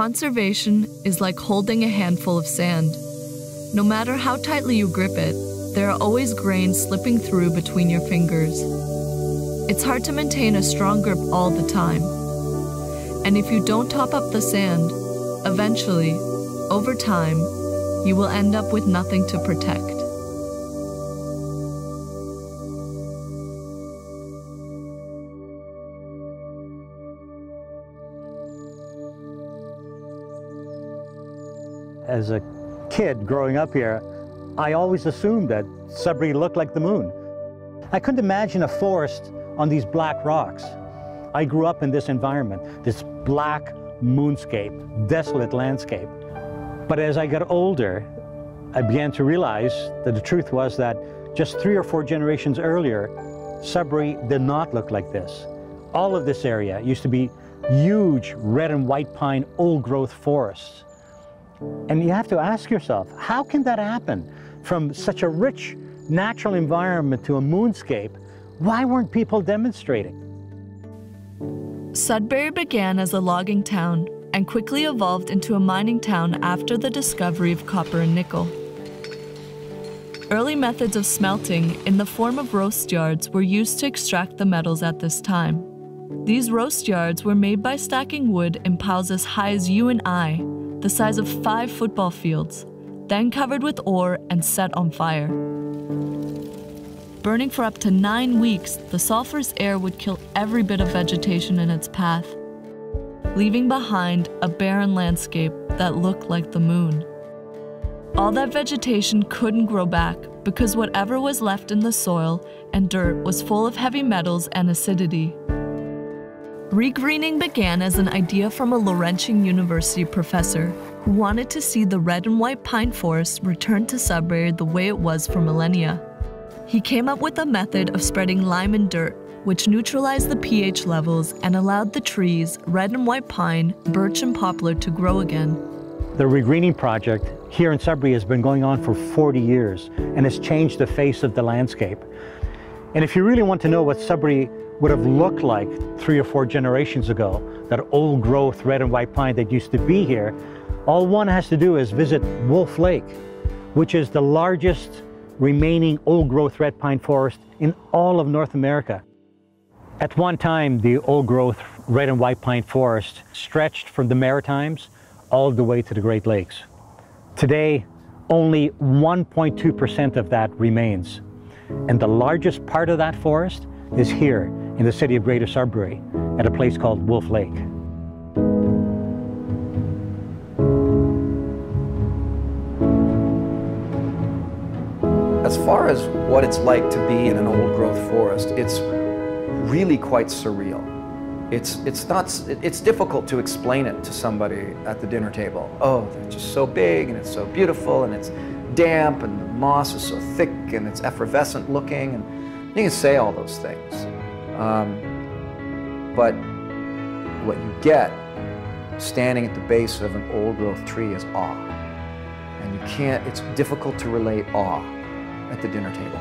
Conservation is like holding a handful of sand. No matter how tightly you grip it, there are always grains slipping through between your fingers. It's hard to maintain a strong grip all the time. And if you don't top up the sand, eventually, over time, you will end up with nothing to protect. As a kid growing up here, I always assumed that Sudbury looked like the moon. I couldn't imagine a forest on these black rocks. I grew up in this environment, this black moonscape, desolate landscape. But as I got older, I began to realize that the truth was that just three or four generations earlier, Sudbury did not look like this. All of this area used to be huge red and white pine old growth forests. And you have to ask yourself, how can that happen? From such a rich natural environment to a moonscape, why weren't people demonstrating? Sudbury began as a logging town and quickly evolved into a mining town after the discovery of copper and nickel. Early methods of smelting in the form of roast yards were used to extract the metals at this time. These roast yards were made by stacking wood in piles as high as you and I, the size of five football fields, then covered with ore and set on fire. Burning for up to nine weeks, the sulfurous air would kill every bit of vegetation in its path, leaving behind a barren landscape that looked like the moon. All that vegetation couldn't grow back because whatever was left in the soil and dirt was full of heavy metals and acidity. Regreening began as an idea from a Laurentian University professor who wanted to see the red and white pine forest return to Sudbury the way it was for millennia. He came up with a method of spreading lime and dirt, which neutralized the pH levels and allowed the trees, red and white pine, birch, and poplar, to grow again. The regreening project here in Sudbury has been going on for 40 years and has changed the face of the landscape. And if you really want to know what Sudbury would have looked like three or four generations ago, that old growth red and white pine that used to be here, all one has to do is visit Wolf Lake, which is the largest remaining old growth red pine forest in all of North America. At one time, the old growth red and white pine forest stretched from the Maritimes all the way to the Great Lakes. Today, only 1.2% of that remains. And the largest part of that forest is here in the city of Greater Sudbury at a place called Wolf Lake. As far as what it's like to be in an old growth forest, it's really quite surreal. It's, it's, not, it's difficult to explain it to somebody at the dinner table. Oh, they're just so big and it's so beautiful and it's damp and the moss is so thick and it's effervescent looking. And you can say all those things. Um, but what you get standing at the base of an old growth tree is awe. And you can't, it's difficult to relate awe at the dinner table.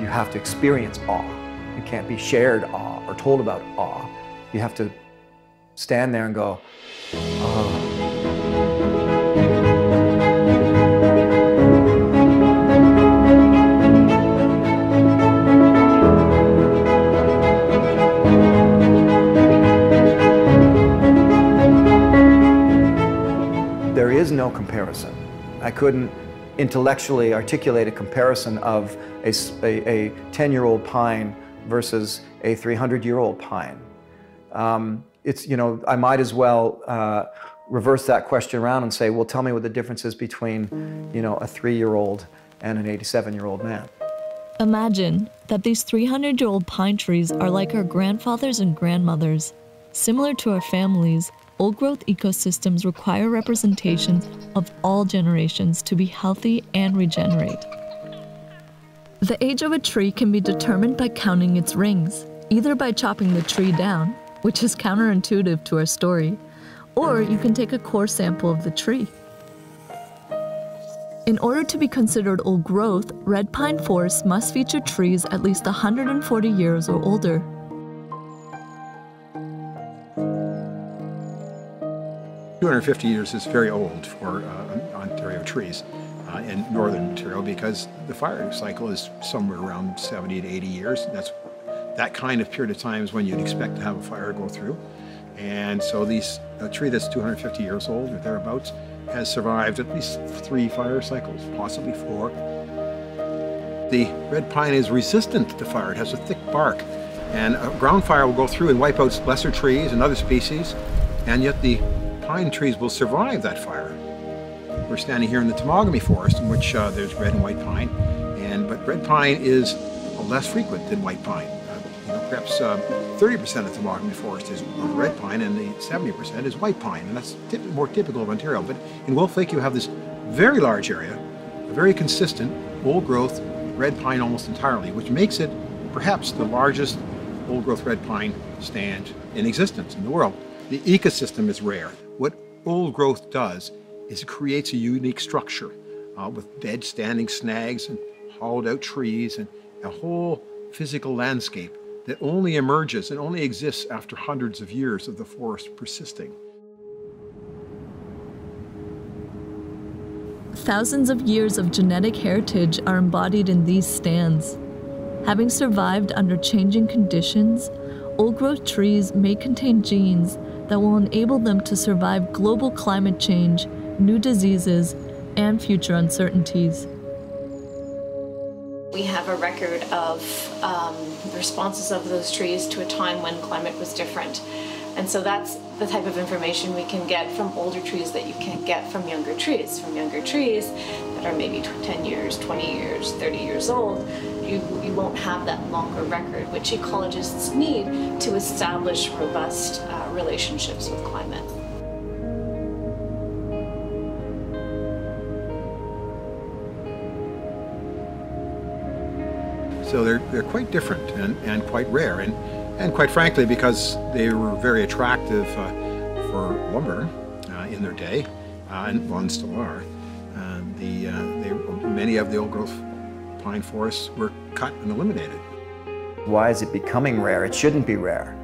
You have to experience awe. You can't be shared awe or told about awe. You have to stand there and go, oh. Comparison. I couldn't intellectually articulate a comparison of a, a, 10-year-old pine versus a 300-year-old pine. Um, it's, you know, I might as well uh, reverse that question around and say, well, tell me what the difference is between, you know, a three-year-old and an 87-year-old man. Imagine that these 300 year old pine trees are like our grandfathers and grandmothers. Similar to our families, old growth ecosystems require representation of all generations to be healthy and regenerate. The age of a tree can be determined by counting its rings, either by chopping the tree down, which is counterintuitive to our story, or you can take a core sample of the tree. In order to be considered old growth, red pine forests must feature trees at least 140 years or older. 250 years is very old for uh, Ontario trees uh, in northern Ontario because the fire cycle is somewhere around 70 to 80 years. That's that kind of period of time is when you'd expect to have a fire go through. And so these, a tree that's 250 years old or thereabouts has survived at least three fire cycles, possibly four. The red pine is resistant to fire. It has a thick bark. And a ground fire will go through and wipe out lesser trees and other species, and yet the pine trees will survive that fire. We're standing here in the Temagami forest in which uh, there's red and white pine, and but red pine is less frequent than white pine. Uh, you know, perhaps 30% uh, of the Temagami forest is red pine and the 70% is white pine, and that's tip more typical of Ontario. But in Wolf Lake you have this very large area, a very consistent, old growth red pine almost entirely, which makes it perhaps the largest old growth red pine stand in existence in the world. The ecosystem is rare. What old growth does is it creates a unique structure uh, with dead standing snags and hollowed out trees and a whole physical landscape that only emerges and only exists after hundreds of years of the forest persisting. Thousands of years of genetic heritage are embodied in these stands. Having survived under changing conditions, old growth trees may contain genes that will enable them to survive global climate change new diseases, and future uncertainties. We have a record of um, responses of those trees to a time when climate was different. And so that's the type of information we can get from older trees that you can't get from younger trees. From younger trees that are maybe 10 years, 20 years, 30 years old, you, you won't have that longer record, which ecologists need to establish robust uh, relationships with climate. So they're, they're quite different and, and quite rare. And, and quite frankly, because they were very attractive uh, for lumber uh, in their day, uh, and one still are, uh, the, uh, they, many of the old growth pine forests were cut and eliminated. Why is it becoming rare? It shouldn't be rare.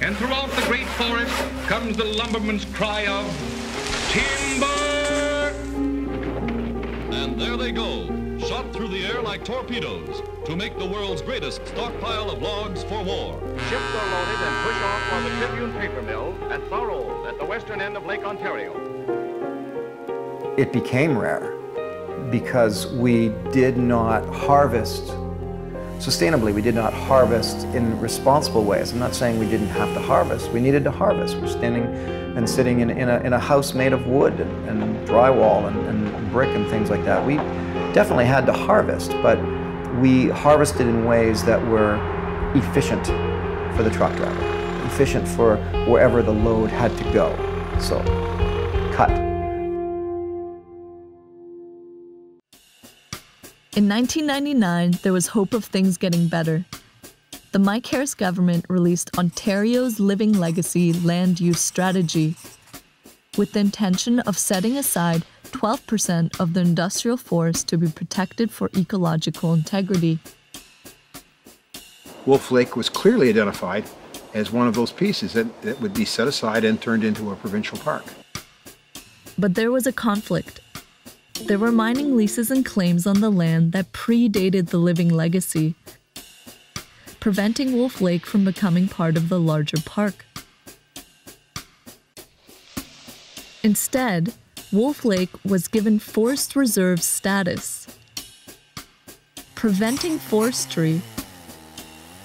And throughout the great forest comes the lumberman's cry of timber! And there they go, shot through the air like torpedoes to make the world's greatest stockpile of logs for war. Ships are loaded and pushed off for the Tribune paper mill at Thorold at the western end of Lake Ontario. It became rare because we did not harvest sustainably. We did not harvest in responsible ways. I'm not saying we didn't have to harvest. We needed to harvest. We're standing and sitting in, in, a, in a house made of wood and, and drywall and, and brick and things like that. We definitely had to harvest, but we harvested in ways that were efficient for the truck driver, efficient for wherever the load had to go. So, cut. In 1999, there was hope of things getting better. The Mike Harris government released Ontario's Living Legacy Land Use Strategy, with the intention of setting aside 12% of the industrial forest to be protected for ecological integrity. Wolf Lake was clearly identified as one of those pieces that, that would be set aside and turned into a provincial park. But there was a conflict. There were mining leases and claims on the land that predated the living legacy, preventing Wolf Lake from becoming part of the larger park. Instead, Wolf Lake was given Forest Reserve status, preventing forestry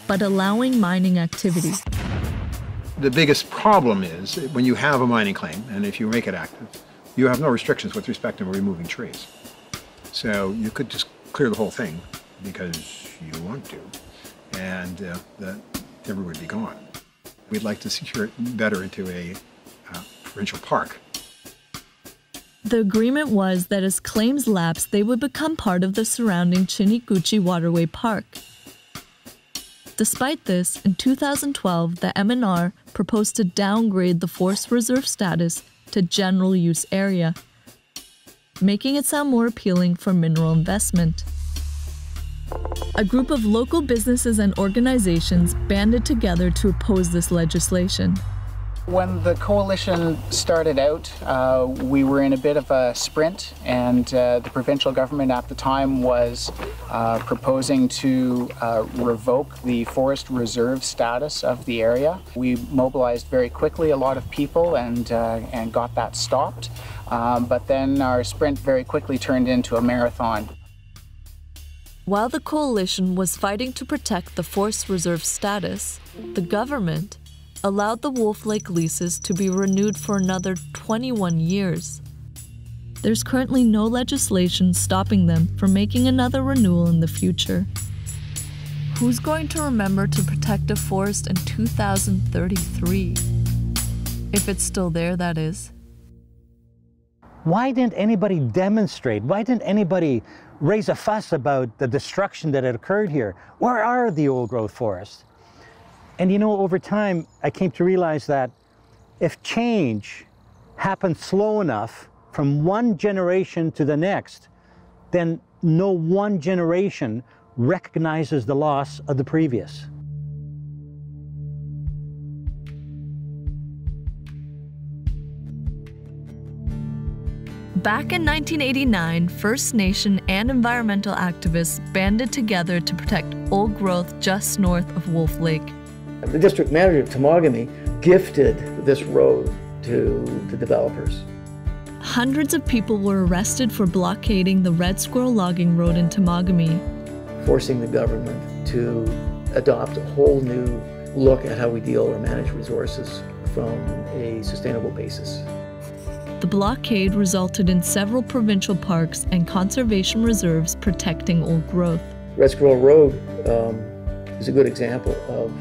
but allowing mining activity. The biggest problem is when you have a mining claim, and if you make it active, you have no restrictions with respect to removing trees. So you could just clear the whole thing because you want to, and uh, the timber would be gone. We'd like to secure it better into a uh, provincial park the agreement was that as claims lapsed, they would become part of the surrounding Chiniguchi Waterway Park. Despite this, in 2012, the MNR proposed to downgrade the forest reserve status to general use area, making it sound more appealing for mineral investment. A group of local businesses and organizations banded together to oppose this legislation. When the coalition started out, uh, we were in a bit of a sprint, and uh, the provincial government at the time was uh, proposing to uh, revoke the forest reserve status of the area. We mobilized very quickly a lot of people and, uh, and got that stopped, um, but then our sprint very quickly turned into a marathon. While the coalition was fighting to protect the forest reserve status, the government allowed the Wolf Lake leases to be renewed for another 21 years. There's currently no legislation stopping them from making another renewal in the future. Who's going to remember to protect a forest in 2033? If it's still there, that is. Why didn't anybody demonstrate? Why didn't anybody raise a fuss about the destruction that had occurred here? Where are the old growth forests? And you know, over time, I came to realize that if change happens slow enough from one generation to the next, then no one generation recognizes the loss of the previous. Back in 1989, First Nation and environmental activists banded together to protect old growth just north of Wolf Lake. The district manager of Temagami gifted this road to the developers. Hundreds of people were arrested for blockading the Red Squirrel logging road in Temagami, forcing the government to adopt a whole new look at how we deal or manage resources from a sustainable basis. The blockade resulted in several provincial parks and conservation reserves protecting old growth. Red Squirrel Road um, is a good example of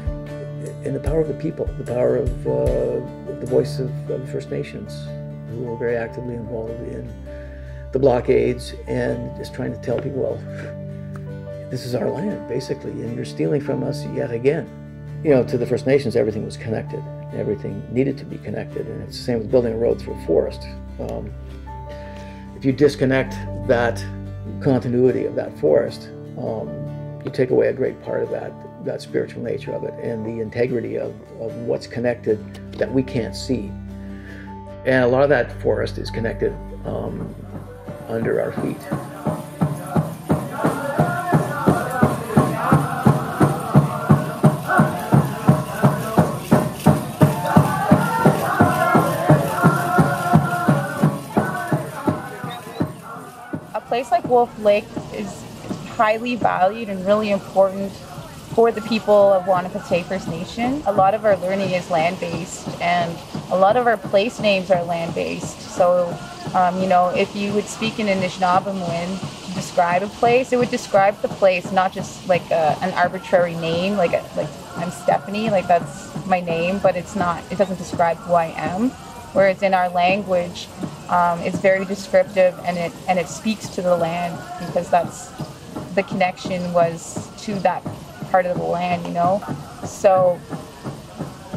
and the power of the people, the power of uh, the voice of, of, the First Nations, who were very actively involved in the blockades and just trying to tell people, well, this is our land, basically, and you're stealing from us yet again. You know, to the First Nations, everything was connected. Everything needed to be connected, and it's the same with building a road through a forest. Um, if you disconnect that continuity of that forest, um, you take away a great part of that that spiritual nature of it and the integrity of, of what's connected that we can't see. And a lot of that forest is connected um, under our feet. A place like Wolf Lake is highly valued and really important for the people of Wahnapitae First Nation. A lot of our learning is land based, and a lot of our place names are land based. So, um, you know, if you would speak in Anishinaabemowin to describe a place, it would describe the place, not just like a, an arbitrary name, like a, like I'm Stephanie, like that's my name, but it's not. It doesn't describe who I am. Whereas in our language, um, it's very descriptive and it and it speaks to the land because that's the connection was to that part of the land, you know? So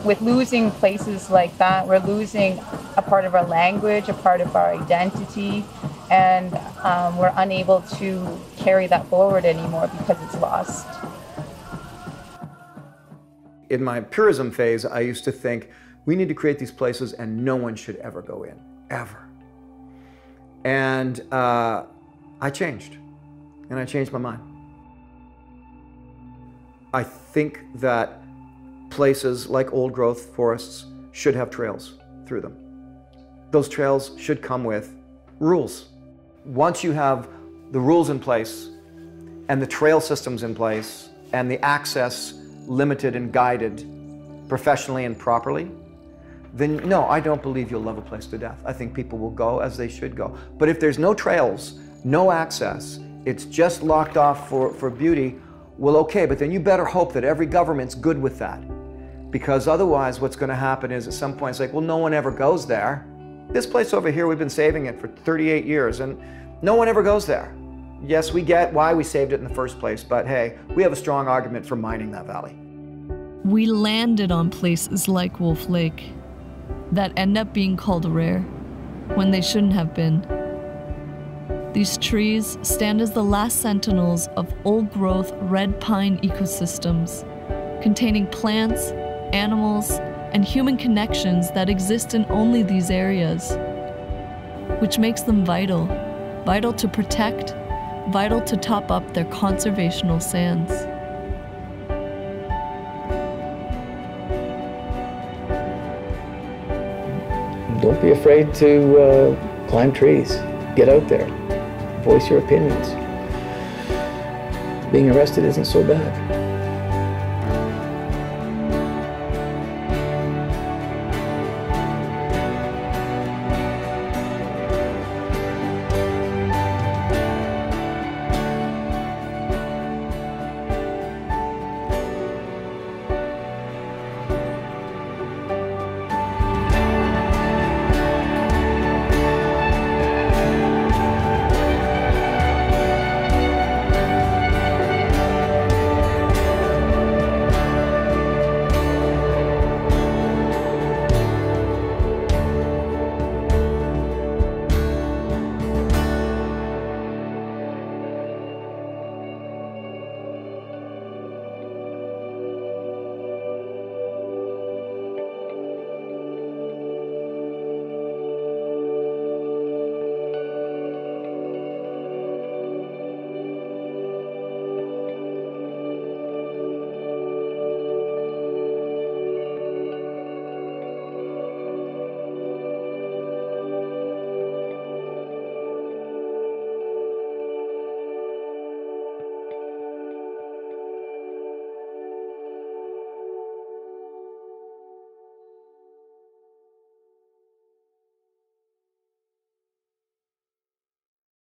with losing places like that, we're losing a part of our language, a part of our identity, and um, we're unable to carry that forward anymore because it's lost. In my purism phase, I used to think we need to create these places and no one should ever go in, ever. And uh, I changed, and I changed my mind. I think that places like old growth forests should have trails through them. Those trails should come with rules. Once you have the rules in place and the trail systems in place and the access limited and guided professionally and properly, then no, I don't believe you'll love a place to death. I think people will go as they should go. But if there's no trails, no access, it's just locked off for, for beauty, well, okay, but then you better hope that every government's good with that. Because otherwise, what's going to happen is at some point, it's like, well, no one ever goes there. This place over here, we've been saving it for 38 years, and no one ever goes there. Yes, we get why we saved it in the first place, but hey, we have a strong argument for mining that valley. We landed on places like Wolf Lake that end up being called rare when they shouldn't have been. These trees stand as the last sentinels of old growth red pine ecosystems, containing plants, animals, and human connections that exist in only these areas, which makes them vital, vital to protect, vital to top up their conservational sands. Don't be afraid to uh, climb trees. Get out there. Voice your opinions. Being arrested isn't so bad.